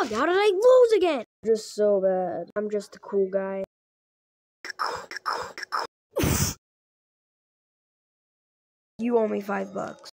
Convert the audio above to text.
Ugh, how did I lose again? Just so bad. I'm just a cool guy. you owe me five bucks.